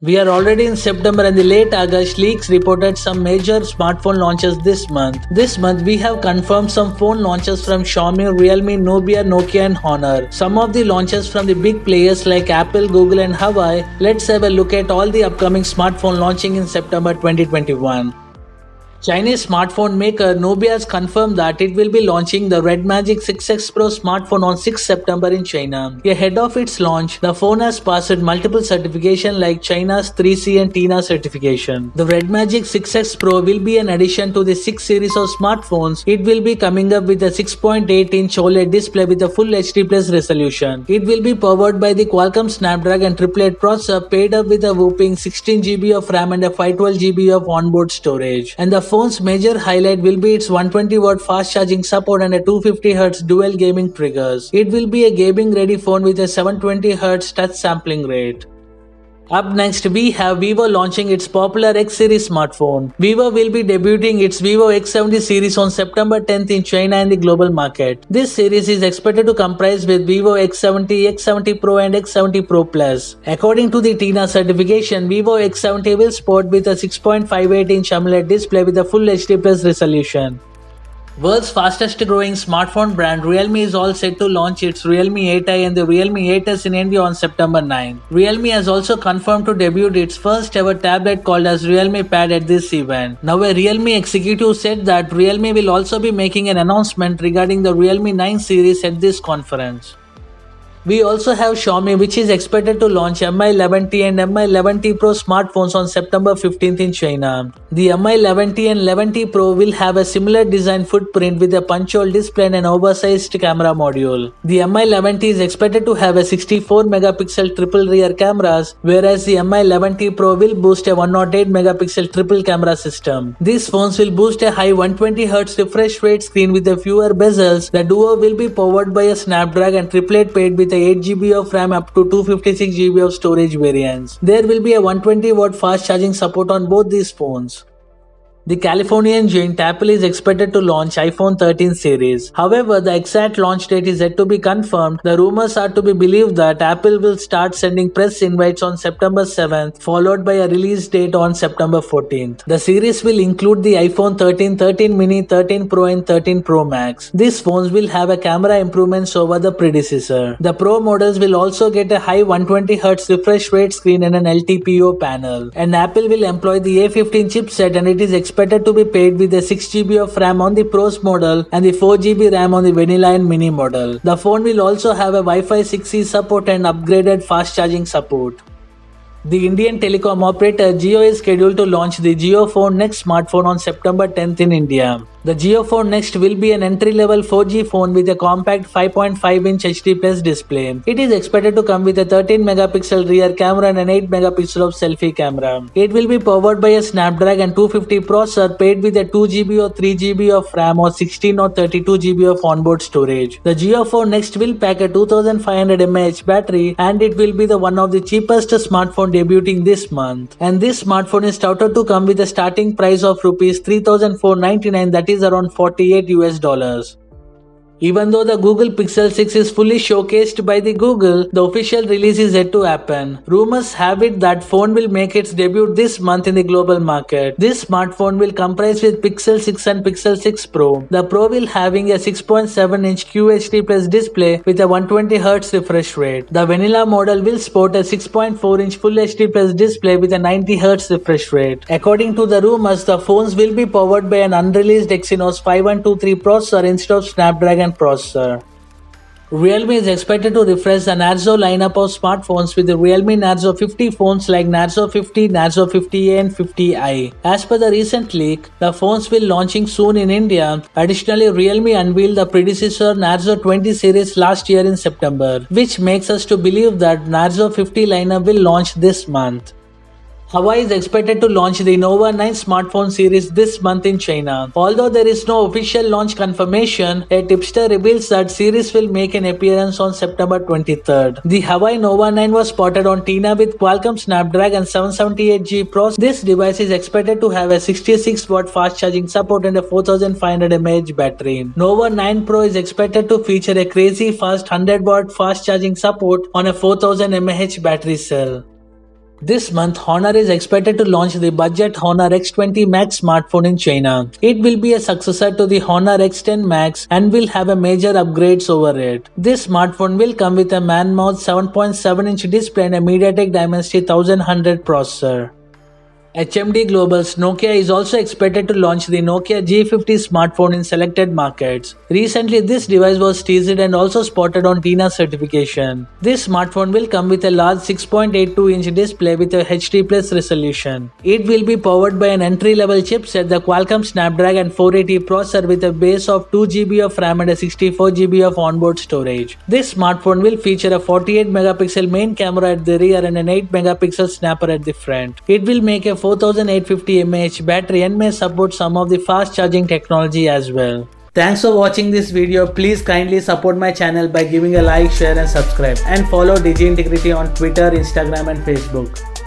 We are already in September and the late August leaks reported some major smartphone launches this month. This month we have confirmed some phone launches from Xiaomi, Realme, Nubia, Nokia and Honor. Some of the launches from the big players like Apple, Google and Huawei. Let's have a look at all the upcoming smartphone launching in September 2021. Chinese smartphone maker Nubia has confirmed that it will be launching the Red Magic 6S Pro smartphone on 6 September in China. Ahead of its launch, the phone has passed multiple certifications like China's 3C and TENAA certification. The Red Magic 6S Pro will be an addition to the 6 series of smartphones. It will be coming up with a 6.8 inch OLED display with a full HD plus resolution. It will be powered by the Qualcomm Snapdragon 888 processor paired up with a whopping 16GB of RAM and a 512GB of onboard storage. And the phone's major highlight will be its 120 watt fast charging support and a 250 Hz dual gaming triggers. It will be a gaming ready phone with a 720 Hz touch sampling rate. Up next, we have Vivo launching its popular X series smartphone. Vivo will be debuting its Vivo X70 series on September 10th in China and the global market. This series is expected to comprise with Vivo X70, X70 Pro and X70 Pro Plus. According to the TENAA certification, Vivo X70 will sport with a 6.58 inch AMOLED display with a full HD plus resolution. World's fastest growing smartphone brand Realme is all set to launch its Realme 8i and the Realme 8s in India on September 9. Realme has also confirmed to debut its first ever tablet called as Realme Pad at this event. Now a Realme executive said that Realme will also be making an announcement regarding the Realme 9 series at this conference. We also have Xiaomi which is expected to launch Mi 11T and Mi 11T Pro smartphones on September 15th in China. The Mi 11T and 11T Pro will have a similar design footprint with a punch-hole display and an oversized camera module. The Mi 11T is expected to have a 64 megapixel triple rear cameras whereas the Mi 11T Pro will boast a 108 megapixel triple camera system. These phones will boost a high 120Hz refresh rate screen with a fewer bezels. The Duo will be powered by a Snapdragon triplet paired with a 8GB of RAM up to 256GB of storage variants. There will be a 120 watt fast charging support on both these phones. The Californian giant Apple is expected to launch iPhone 13 series. However, the exact launch date is yet to be confirmed. The rumors are to be believed that Apple will start sending press invites on September 7th, followed by a release date on September 14th. The series will include the iPhone 13, 13 mini, 13 Pro and 13 Pro Max. These phones will have a camera improvements over the predecessor. The Pro models will also get a high 120Hz refresh rate screen and an LTPO panel. And Apple will employ the A15 chipset and it is expected expected to be paid with a 6GB of RAM on the Pros model and the 4GB RAM on the Vanilla and Mini model. The phone will also have a Wi-Fi 6E support and upgraded fast charging support. The Indian telecom operator Jio is scheduled to launch the Jio Phone Next smartphone on September 10th in India. The Jio Phone Next will be an entry-level 4G phone with a compact 5.5-inch HD plus display. It is expected to come with a 13-megapixel rear camera and an 8-megapixel of selfie camera. It will be powered by a Snapdragon 250 processor paired with a 2GB or 3GB of RAM or 16 or 32GB of onboard storage. The Jio Phone Next will pack a 2500 mAh battery and it will be the one of the cheapest smartphone debuting this month. And this smartphone is touted to come with a starting price of rupees 3499 that is around 48 US dollars. Even though the Google Pixel 6 is fully showcased by the Google, the official release is yet to happen. Rumors have it that phone will make its debut this month in the global market. This smartphone will comprise with Pixel 6 and Pixel 6 Pro. The Pro will having a 6.7 inch QHD plus display with a 120Hz refresh rate. The vanilla model will sport a 6.4 inch Full HD plus display with a 90Hz refresh rate. According to the rumors, the phones will be powered by an unreleased Exynos 5123 processor instead of Snapdragon processor. Realme is expected to refresh the Narzo lineup of smartphones with the Realme Narzo 50 phones like Narzo 50, Narzo 50A and 50i. As per the recent leak, the phones will launching soon in India. Additionally, Realme unveiled the predecessor Narzo 20 series last year in September, which makes us to believe that Narzo 50 lineup will launch this month. Huawei is expected to launch the Nova 9 smartphone series this month in China. Although there is no official launch confirmation, a tipster reveals that series will make an appearance on September 23rd. The Huawei Nova 9 was spotted on TENAA with Qualcomm Snapdragon 778G Pro. This device is expected to have a 66 watt fast charging support and a 4500 mAh battery. Nova 9 Pro is expected to feature a crazy fast 100 watt fast charging support on a 4000 mAh battery cell. This month, Honor is expected to launch the budget Honor X20 Max smartphone in China. It will be a successor to the Honor X10 Max and will have a major upgrades over it. This smartphone will come with a man-mount 7.7 inch display and a MediaTek Dimensity 1100 processor. HMD Global's Nokia is also expected to launch the Nokia G50 smartphone in selected markets. Recently, this device was teased and also spotted on TENAA certification. This smartphone will come with a large 6.82 inch display with a HD plus resolution. It will be powered by an entry-level chipset, the Qualcomm Snapdragon 480 processor with a base of 2GB of RAM and a 64GB of onboard storage. This smartphone will feature a 48 megapixel main camera at the rear and an 8 megapixel snapper at the front. It will make a 4850 mAh battery and may support some of the fast charging technology as well. Thanks for watching this video. Please kindly support my channel by giving a like, share and subscribe. And follow Digi Integrity on Twitter, Instagram and Facebook.